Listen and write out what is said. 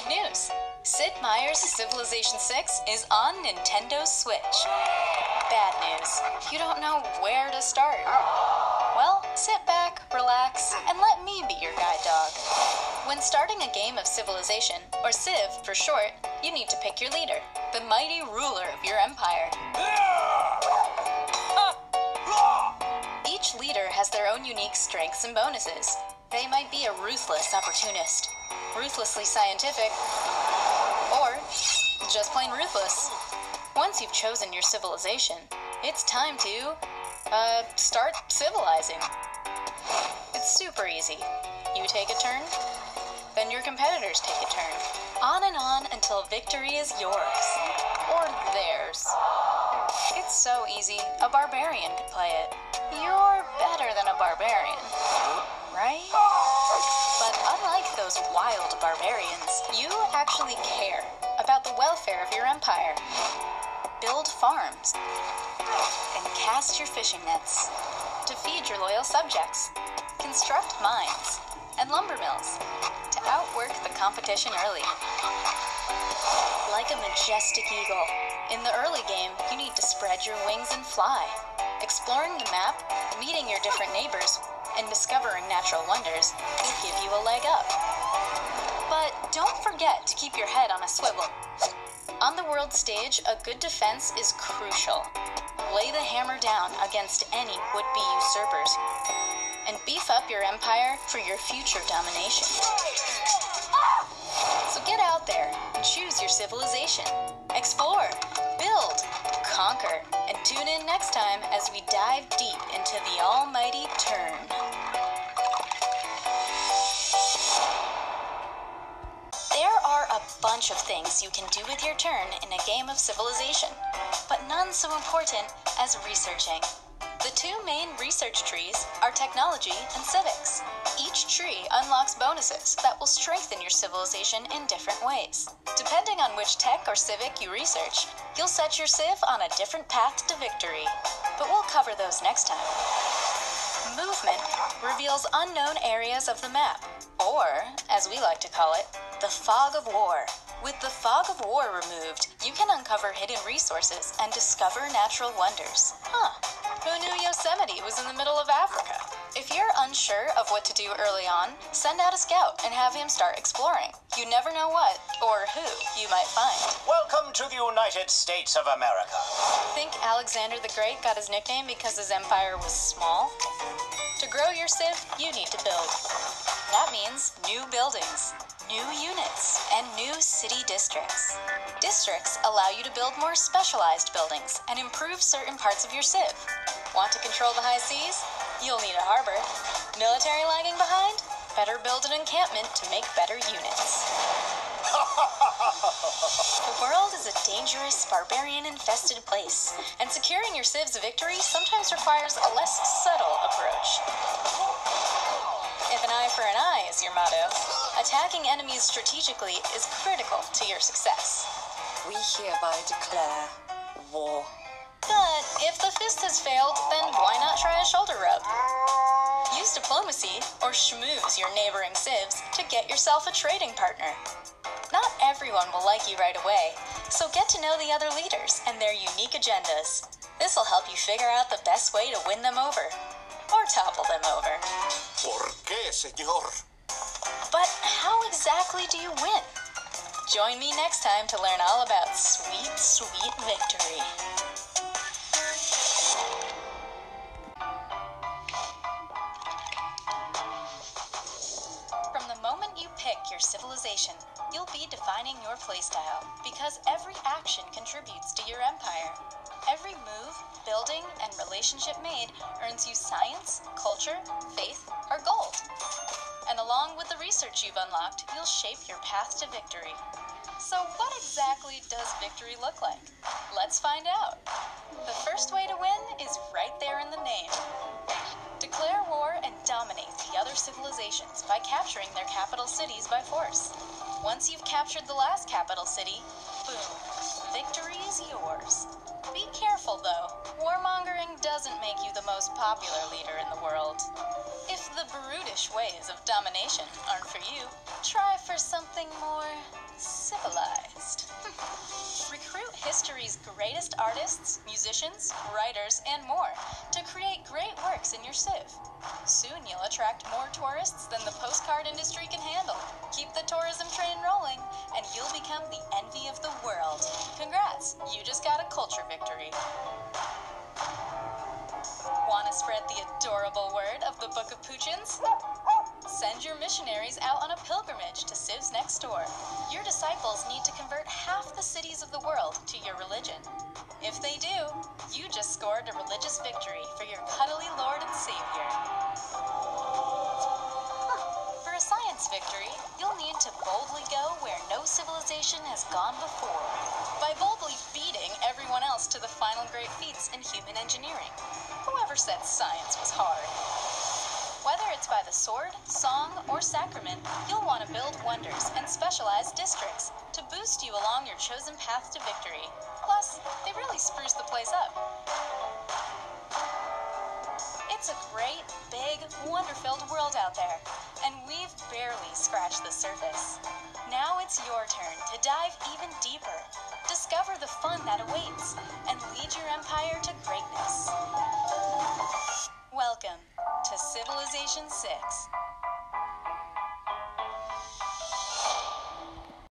Good news! Sid Meier's Civilization 6 is on Nintendo Switch. Bad news. You don't know where to start. Well, sit back, relax, and let me be your guide dog. When starting a game of Civilization, or Civ for short, you need to pick your leader, the mighty ruler of your empire. Each leader has their own unique strengths and bonuses. They might be a ruthless opportunist, ruthlessly scientific, or just plain ruthless. Once you've chosen your civilization, it's time to, uh, start civilizing. It's super easy. You take a turn, then your competitors take a turn. On and on until victory is yours. Or theirs. It's so easy, a barbarian could play it. You're better than a barbarian, right? But unlike those wild barbarians, you actually care about the welfare of your empire. Build farms and cast your fishing nets to feed your loyal subjects. Construct mines and lumber mills to outwork the competition early. Like a majestic eagle, in the early game, you need to spread your wings and fly. Exploring the map, meeting your different neighbors, and discovering natural wonders will give you a leg up. But don't forget to keep your head on a swivel. On the world stage, a good defense is crucial. Lay the hammer down against any would be usurpers, and beef up your empire for your future domination. So get out there and choose your civilization. Explore, build, conquer, tune in next time as we dive deep into the almighty turn. There are a bunch of things you can do with your turn in a game of civilization, but none so important as researching. Two main research trees are technology and civics. Each tree unlocks bonuses that will strengthen your civilization in different ways. Depending on which tech or civic you research, you'll set your civ on a different path to victory. But we'll cover those next time. Movement reveals unknown areas of the map, or, as we like to call it, the fog of war. With the fog of war removed, you can uncover hidden resources and discover natural wonders. Huh. Who knew Yosemite was in the middle of Africa? If you're unsure of what to do early on, send out a scout and have him start exploring. You never know what or who you might find. Welcome to the United States of America. Think Alexander the Great got his nickname because his empire was small? To grow your civ, you need to build. That means new buildings, new units, and new city districts. Districts allow you to build more specialized buildings and improve certain parts of your civ. Want to control the high seas? You'll need a harbor. Military lagging behind? Better build an encampment to make better units. The world is a dangerous, barbarian infested place, and securing your civ's victory sometimes requires a less subtle approach. Eye for an eye is your motto, attacking enemies strategically is critical to your success. We hereby declare war. But if the fist has failed, then why not try a shoulder rub? Use diplomacy or schmooze your neighboring civs to get yourself a trading partner. Not everyone will like you right away, so get to know the other leaders and their unique agendas. This will help you figure out the best way to win them over or topple them over. ¿Por qué, señor? But how exactly do you win? Join me next time to learn all about sweet, sweet victory. From the moment you pick your civilization, you'll be defining your playstyle because every action contributes to your empire. Every move, building, and relationship made earns you science, culture, faith, or gold. And along with the research you've unlocked, you'll shape your path to victory. So, what exactly does victory look like? Let's find out. The first way to win is right there in the name. Declare war and dominate the other civilizations by capturing their capital cities by force. Once you've captured the last capital city, boom, victory is yours. Be careful though, warmongering doesn't make you the most popular leader in the world. If the brutish ways of domination aren't for you, try for something more civilized. Recruit history's greatest artists, musicians, writers, and more to create great works in your civ. Soon you'll attract more tourists than the postcard industry can handle. Keep the tourism train rolling, and you'll become the envy of the world. You just got a culture victory. Want to spread the adorable word of the Book of Poochins? Send your missionaries out on a pilgrimage to Civ's next door. Your disciples need to convert half the cities of the world to your religion. If they do, you just scored a religious victory for your cuddly Lord and Savior. Victory, you'll need to boldly go where no civilization has gone before. By boldly beating everyone else to the final great feats in human engineering. Whoever said science was hard? Whether it's by the sword, song, or sacrament, you'll want to build wonders and specialized districts to boost you along your chosen path to victory. Plus, they really spruce the place up. Big, wonder-filled world out there, and we've barely scratched the surface. Now it's your turn to dive even deeper, discover the fun that awaits, and lead your empire to greatness. Welcome to Civilization 6